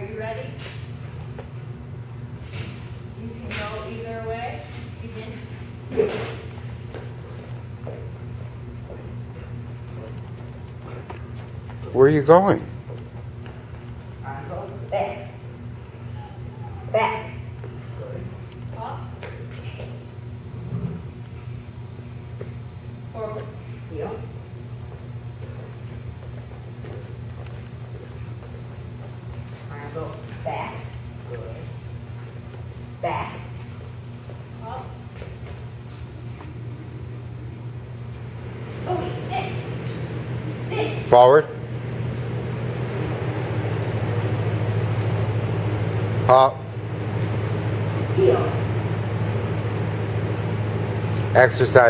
Are you ready? You can go either way. Begin. Where are you going? Goes back. Back. Up. Forward. Heel. Goes back. Good. Back. Up. Oh, sit. Sit. Forward. Up. Heel. Exercise.